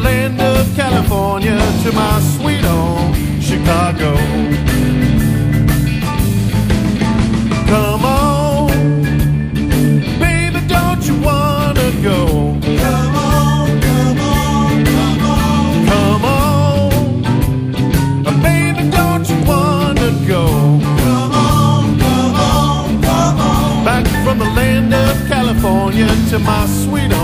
land of California to my sweet home, Chicago. Come on, baby, don't you wanna go? Come on, come on, come on. Come on, baby, don't you wanna go? Come on, come on, come on. Back from the land of California to my sweet.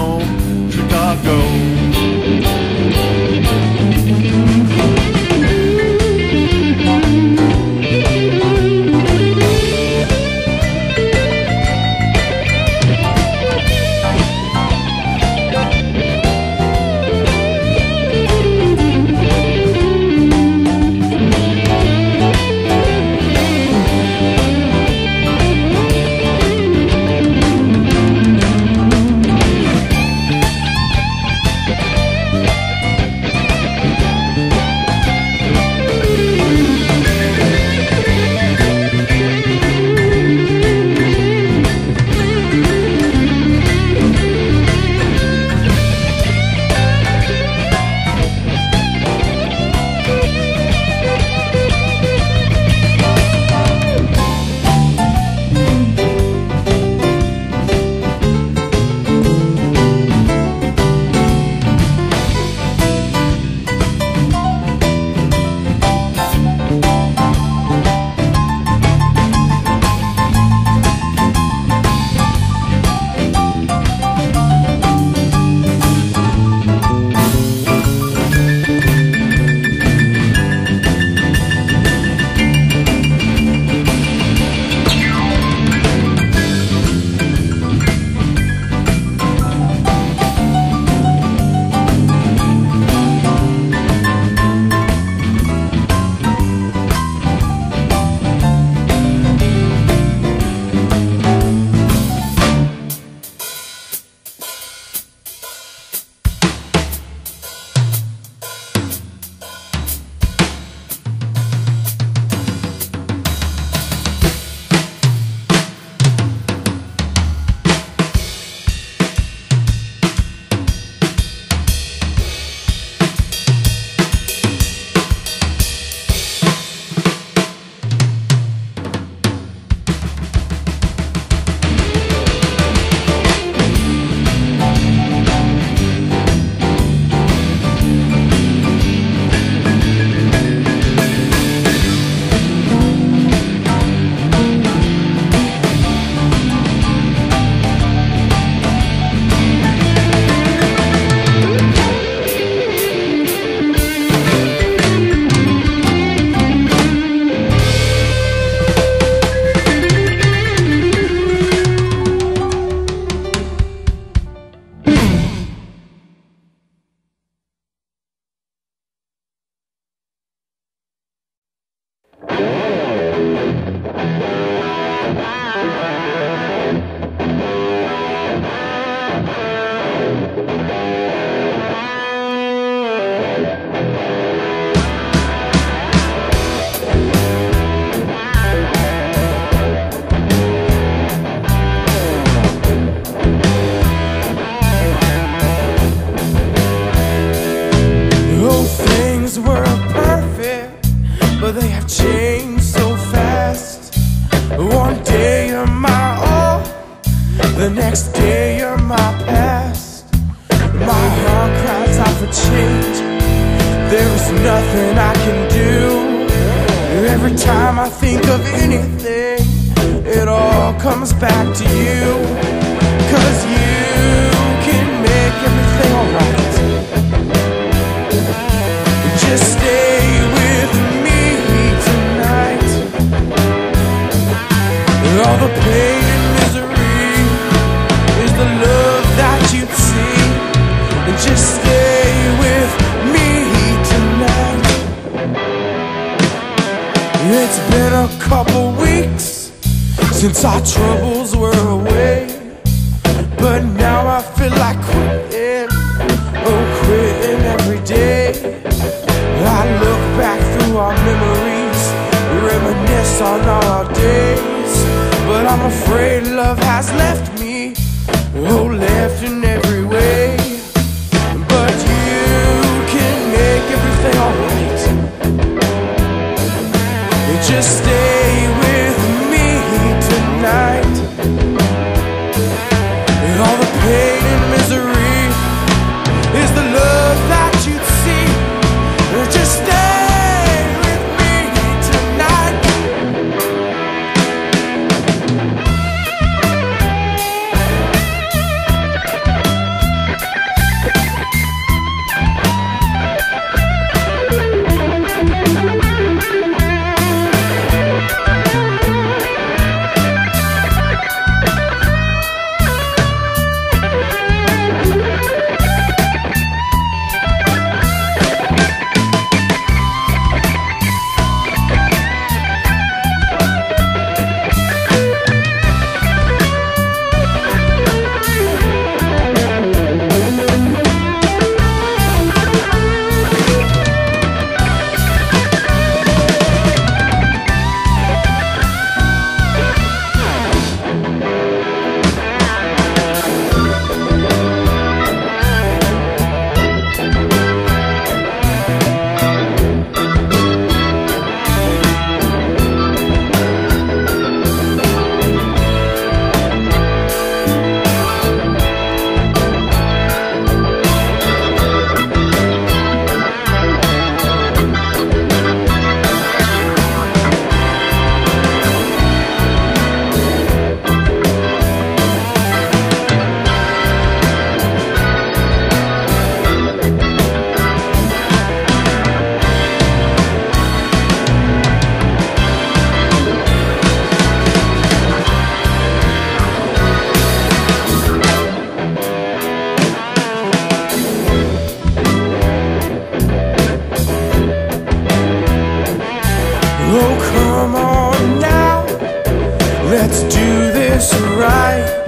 Right.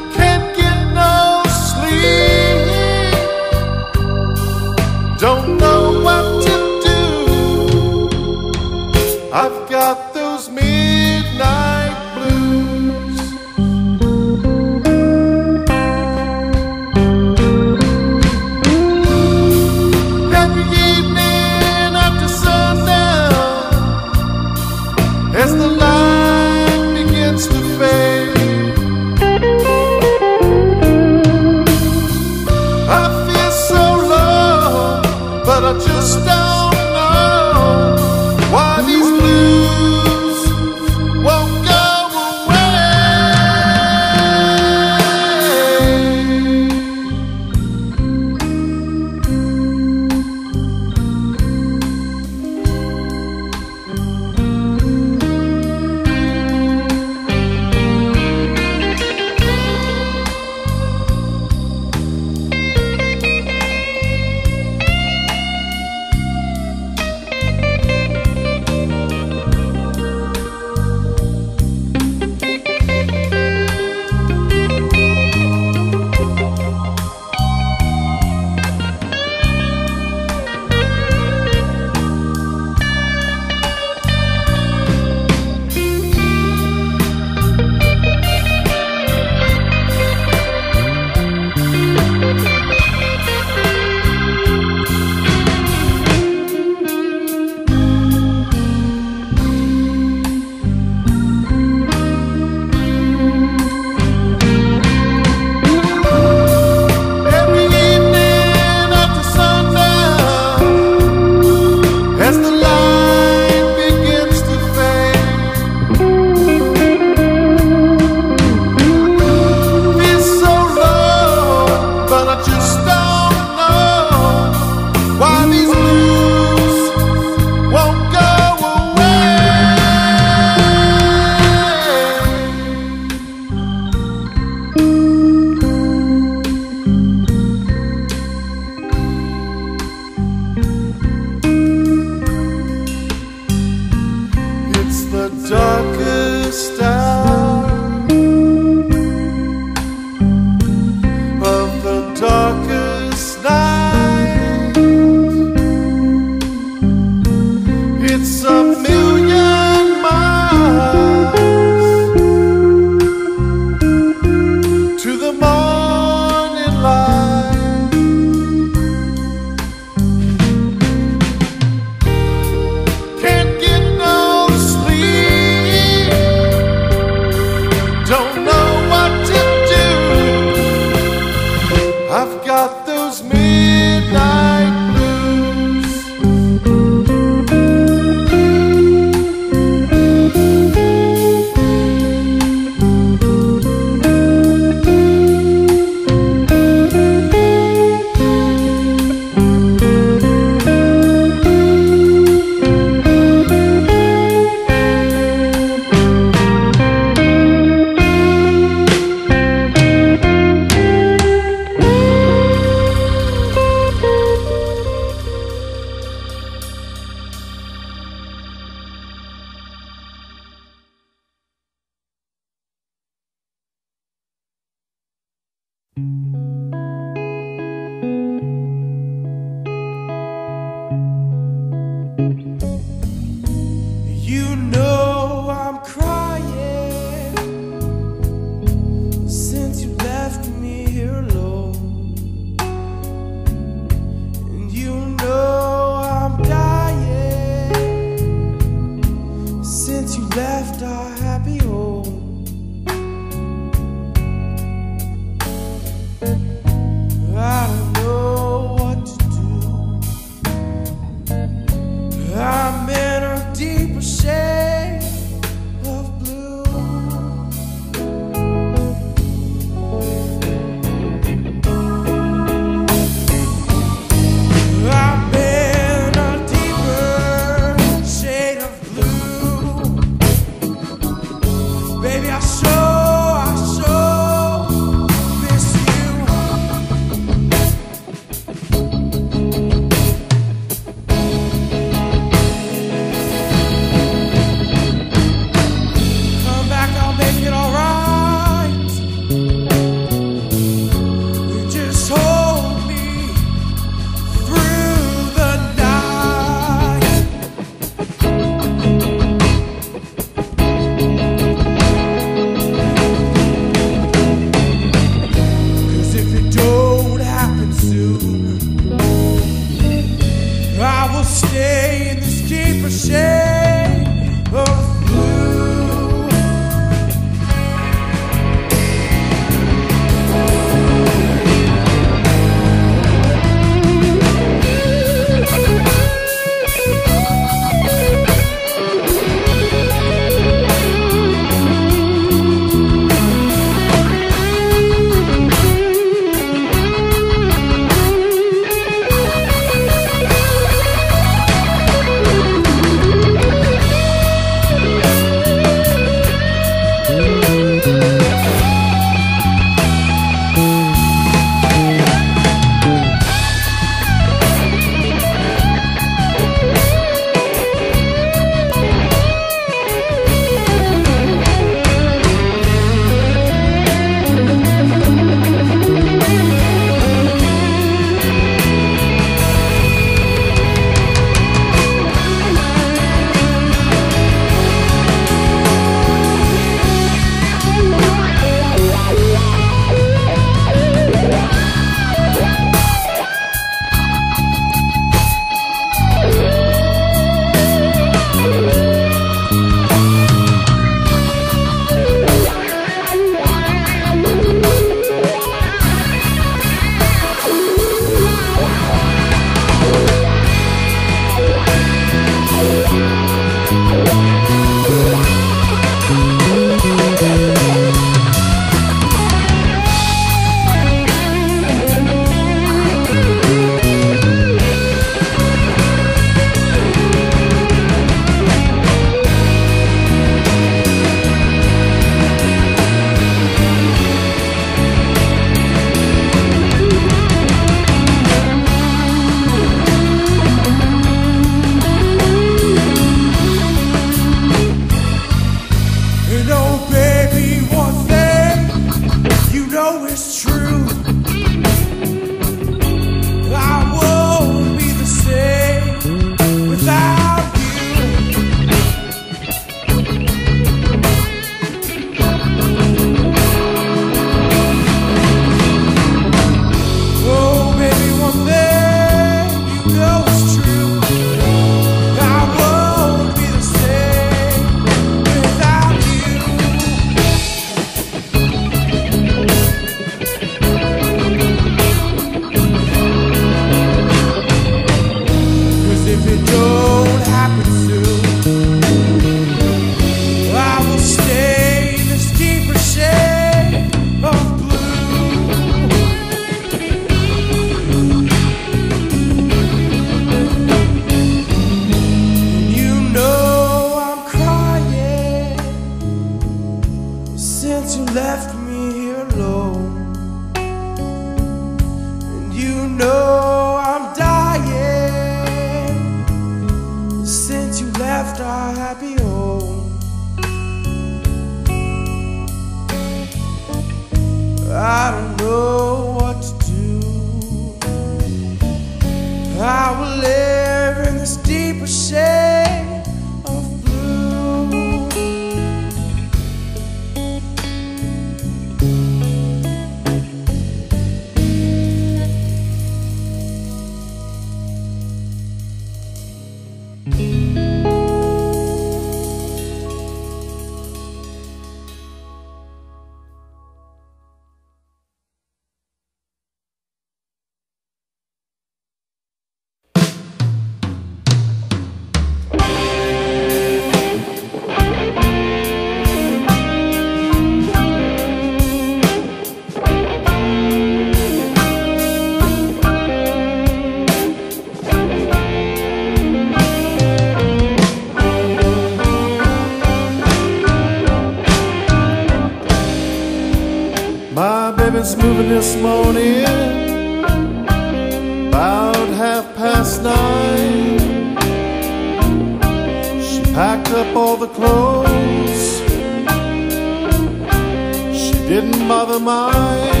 Didn't mine,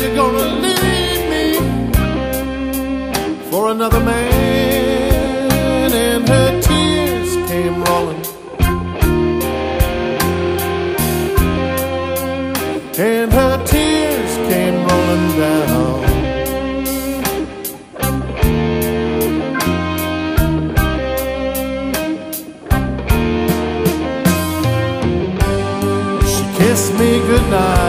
you're gonna leave me for another man? And her tears came rolling. And her tears came rolling down. She kissed me goodnight.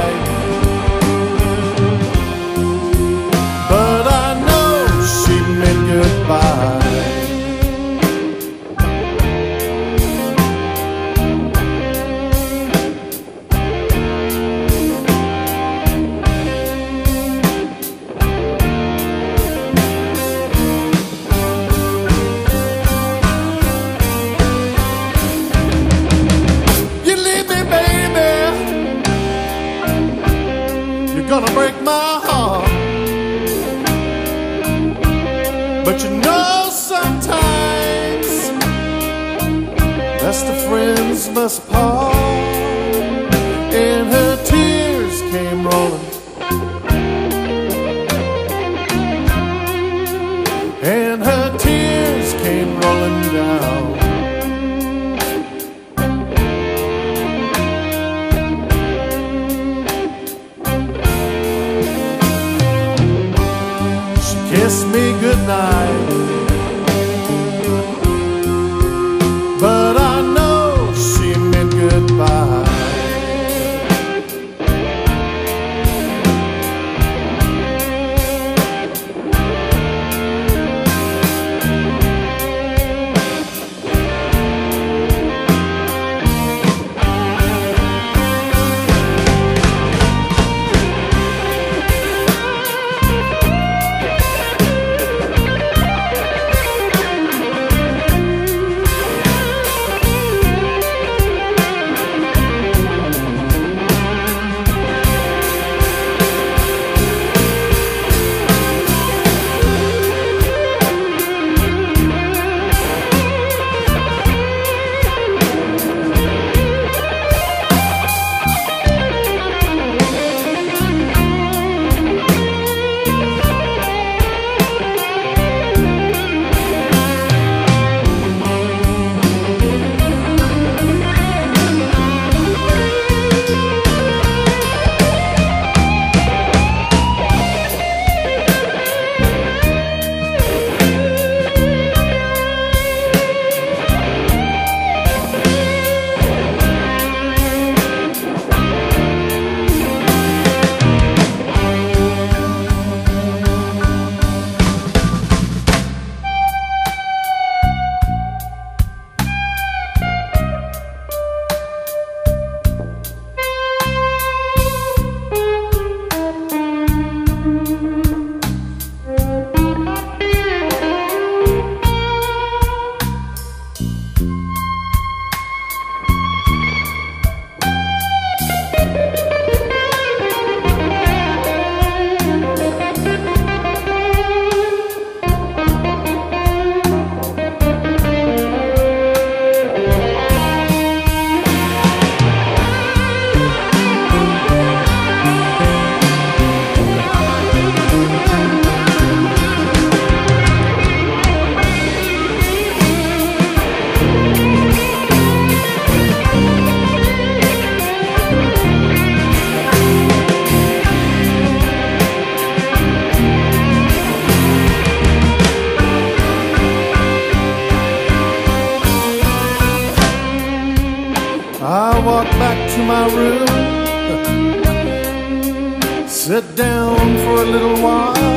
while.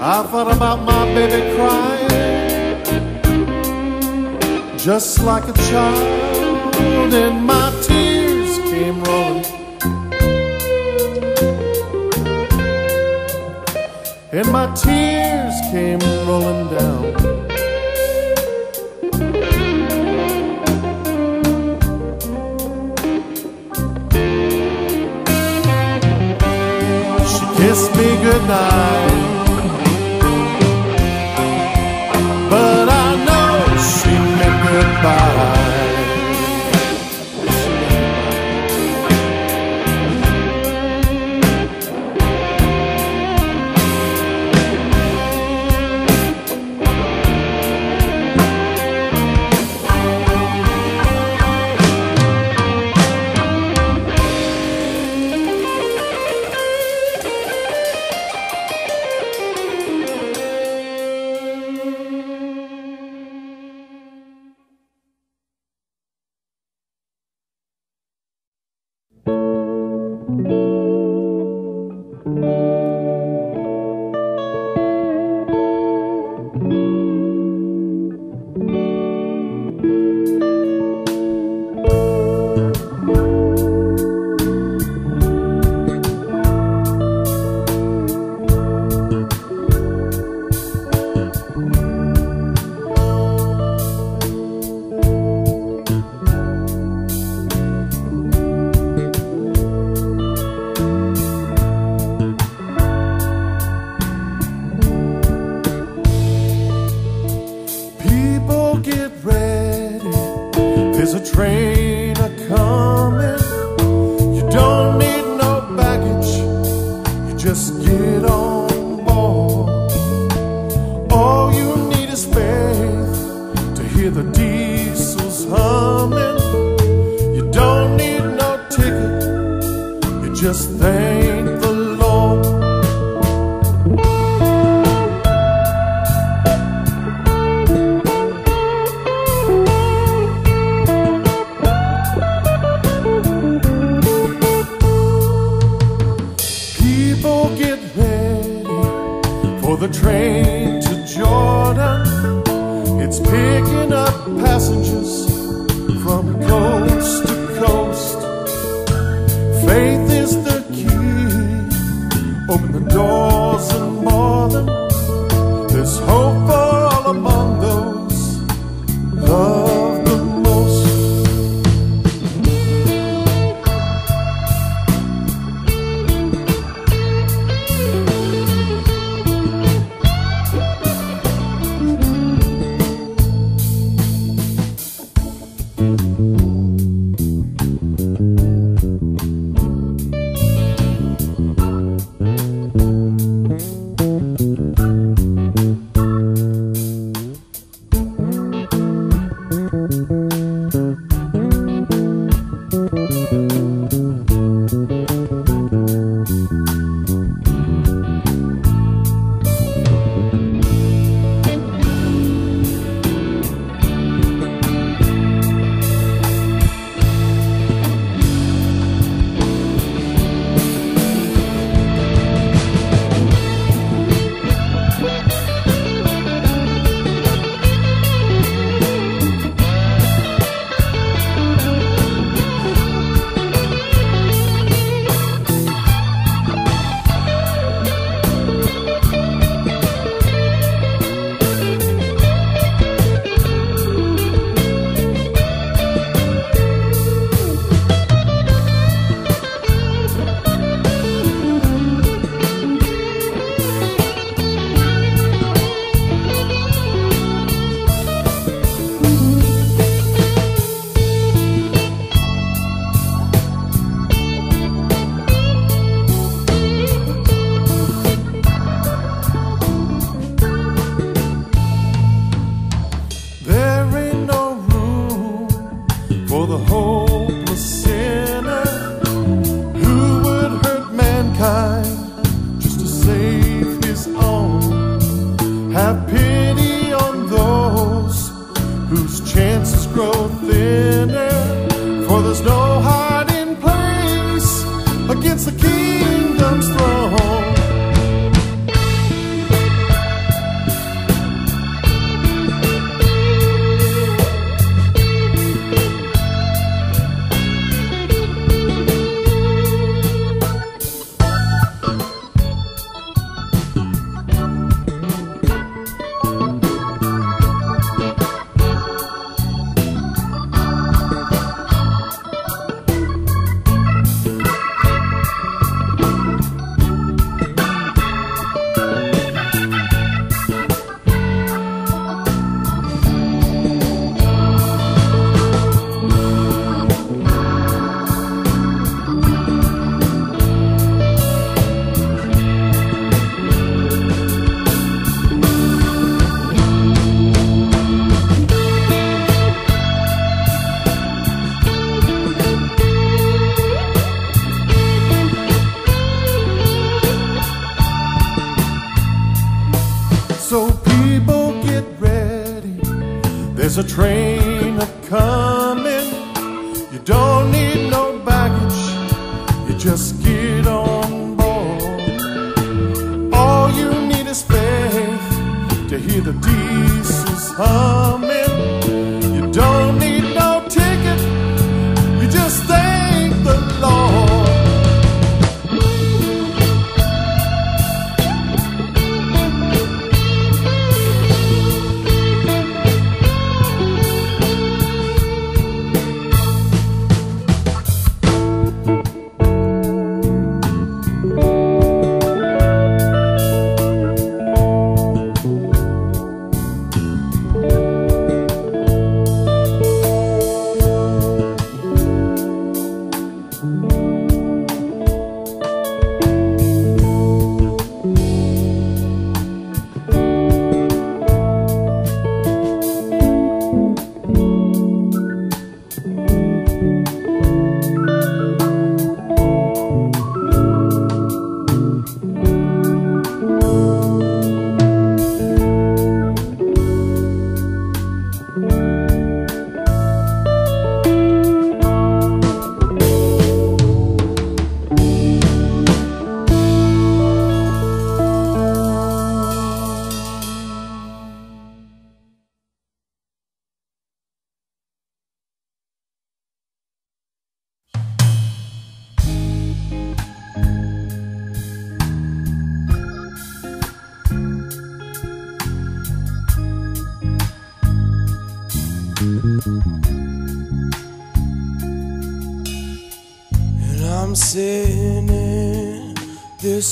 I thought about my baby crying, just like a child, and my tears came rolling. And my tears came rolling down. me goodnight.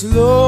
This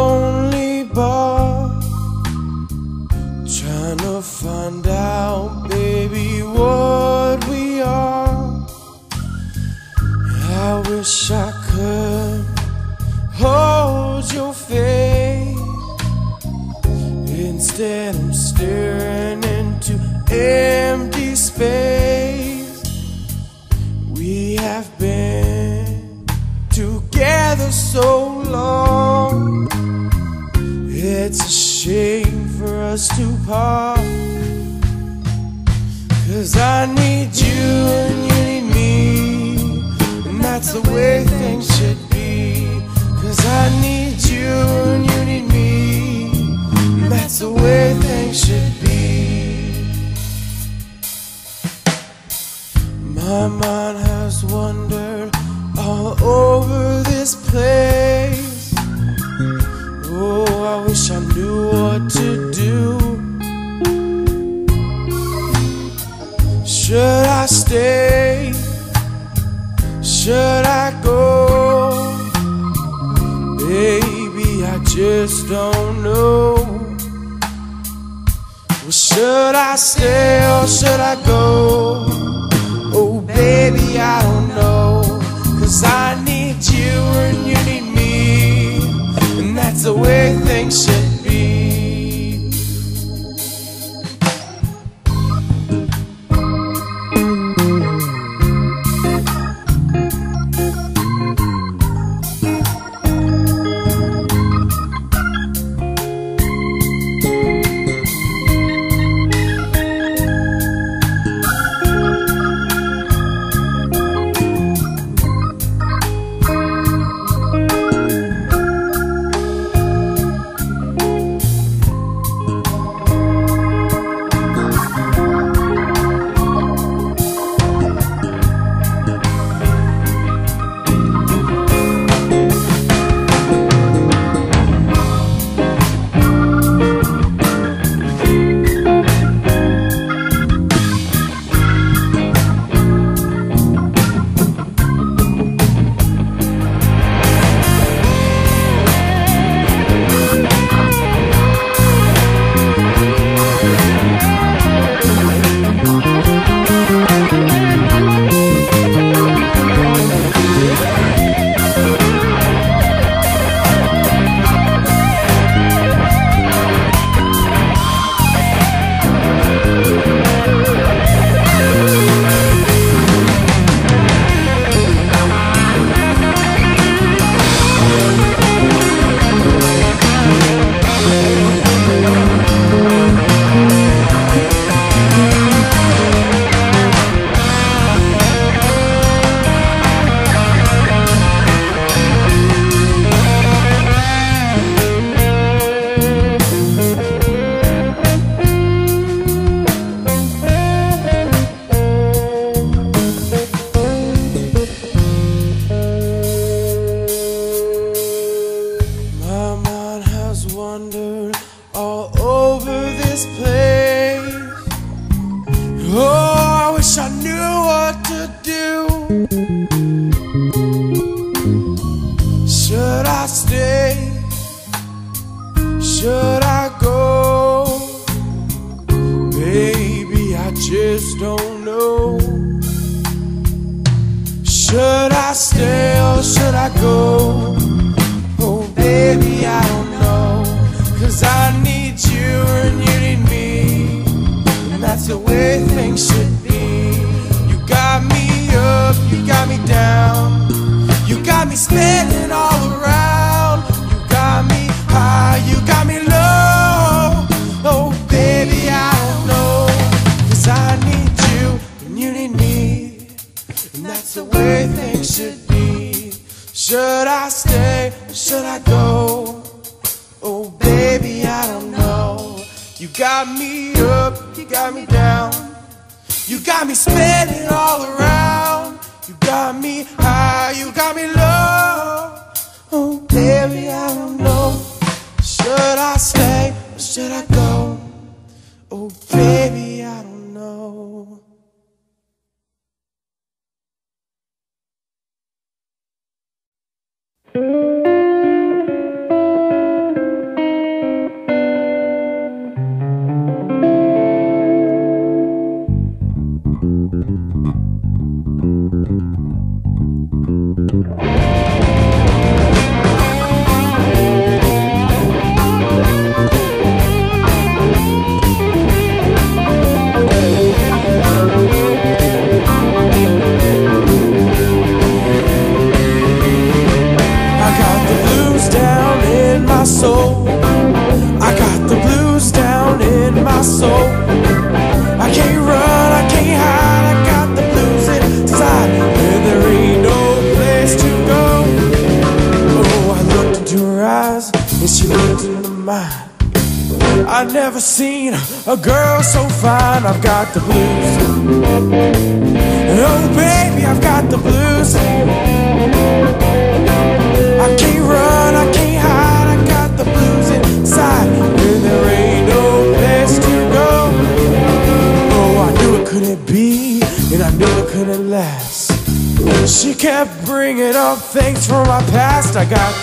got me up, you got me down. You got me spinning all around. You got me high, you got me low. Oh, baby, I don't know. Should I stay or should I go? Oh, baby, I don't know.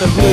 the blue.